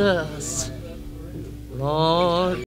Jesus, Lord.